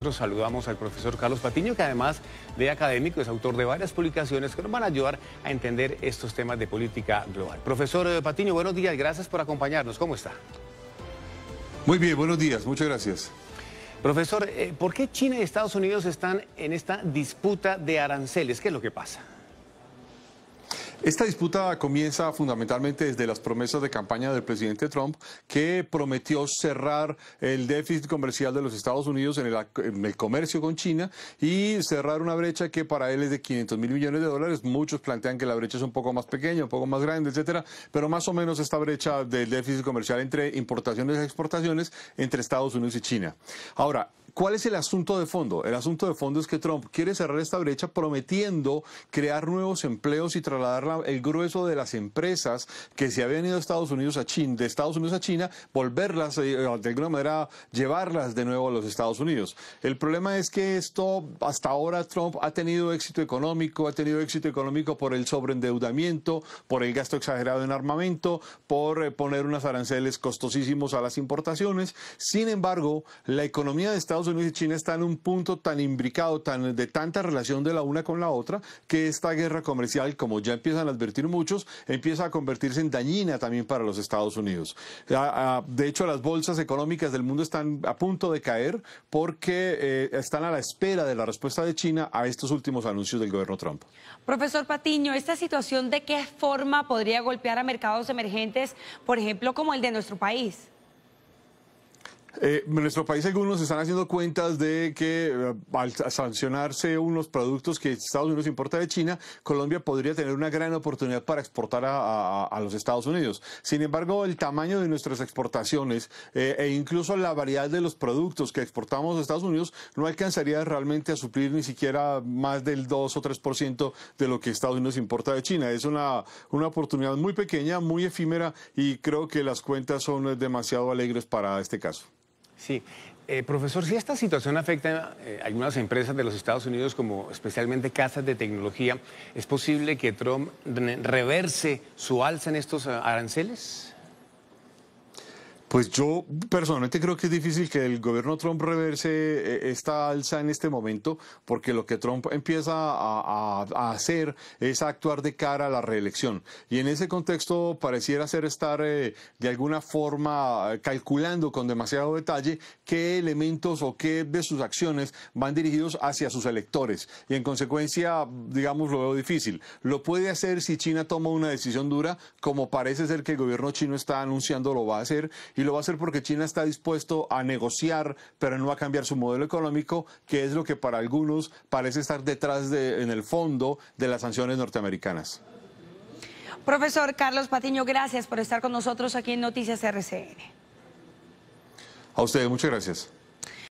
Nosotros saludamos al profesor Carlos Patiño, que además de académico es autor de varias publicaciones que nos van a ayudar a entender estos temas de política global. Profesor eh, Patiño, buenos días, gracias por acompañarnos. ¿Cómo está? Muy bien, buenos días, muchas gracias. Profesor, eh, ¿por qué China y Estados Unidos están en esta disputa de aranceles? ¿Qué es lo que pasa? Esta disputa comienza fundamentalmente desde las promesas de campaña del presidente Trump, que prometió cerrar el déficit comercial de los Estados Unidos en el, comercio con China y cerrar una brecha que para él es de 500 mil millones de dólares. Muchos plantean que la brecha es un poco más pequeña, un poco más grande, etcétera, pero más o menos esta brecha del déficit comercial entre importaciones y exportaciones entre Estados Unidos y China. Ahora, ¿Cuál es el asunto de fondo? El asunto de fondo es que Trump quiere cerrar esta brecha prometiendo crear nuevos empleos y trasladar el grueso de las empresas que se habían ido a Estados Unidos a China, de Estados Unidos a China, volverlas eh, de alguna manera llevarlas de nuevo a los Estados Unidos. El problema es que esto hasta ahora Trump ha tenido éxito económico, ha tenido éxito económico por el sobreendeudamiento, por el gasto exagerado en armamento, por eh, poner unos aranceles costosísimos a las importaciones. Sin embargo, la economía de Estados Unidos y China están en un punto tan imbricado, tan de tanta relación de la una con la otra, que esta guerra comercial, como ya empiezan a advertir muchos, empieza a convertirse en dañina también para los Estados Unidos. De hecho, las bolsas económicas del mundo están a punto de caer porque eh, están a la espera de la respuesta de China a estos últimos anuncios del gobierno Trump. Profesor Patiño, ¿esta situación de qué forma podría golpear a mercados emergentes, por ejemplo, como el de nuestro país? Eh, en nuestro país algunos están haciendo cuentas de que eh, al sancionarse unos productos que Estados Unidos importa de China, Colombia podría tener una gran oportunidad para exportar a, los Estados Unidos. Sin embargo, el tamaño de nuestras exportaciones eh, e incluso la variedad de los productos que exportamos a Estados Unidos no alcanzaría realmente a suplir ni siquiera más del 2 o 3% de lo que Estados Unidos importa de China. Es una, una oportunidad muy pequeña, muy efímera y creo que las cuentas son demasiado alegres para este caso. Sí. Eh, profesor, si esta situación afecta a eh, algunas empresas de los Estados Unidos, como especialmente casas de tecnología, ¿es posible que Trump reverse su alza en estos eh, aranceles? Pues yo personalmente creo que es difícil que el gobierno Trump reverse eh, esta alza en este momento, porque lo que Trump empieza a, hacer es actuar de cara a la reelección. Y en ese contexto pareciera ser estar eh, de alguna forma calculando con demasiado detalle qué elementos o qué de sus acciones van dirigidos hacia sus electores. Y en consecuencia, digamos, lo veo difícil. Lo puede hacer si China toma una decisión dura, como parece ser que el gobierno chino está anunciando lo va a hacer y lo va a hacer porque China está dispuesto a negociar, pero no a cambiar su modelo económico, que es lo que para algunos parece estar detrás de, en el fondo de las sanciones norteamericanas. Profesor Carlos Patiño, gracias por estar con nosotros aquí en Noticias RCN. A ustedes, muchas gracias.